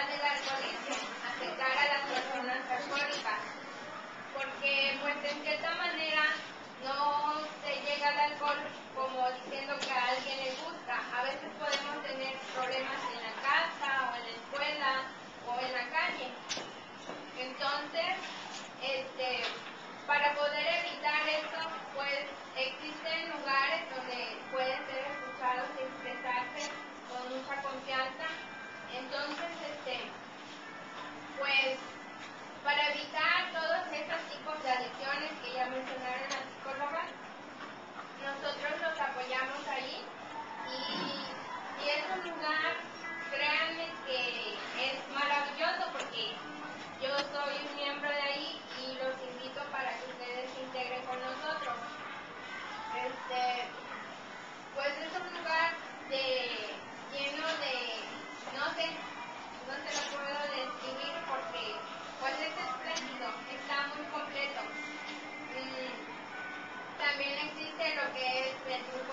la enfermedad del alcoholismo, afectar a las personas alcohólicas. Porque pues en cierta manera no se llega al alcohol como diciendo que a alguien le gusta. A veces podemos tener problemas en la casa o en la escuela o en la calle. Entonces, este, para poder evitar esto, pues existen lugares donde pueden ser escuchados y expresarse con mucha confianza. Entonces, este, existe lo que es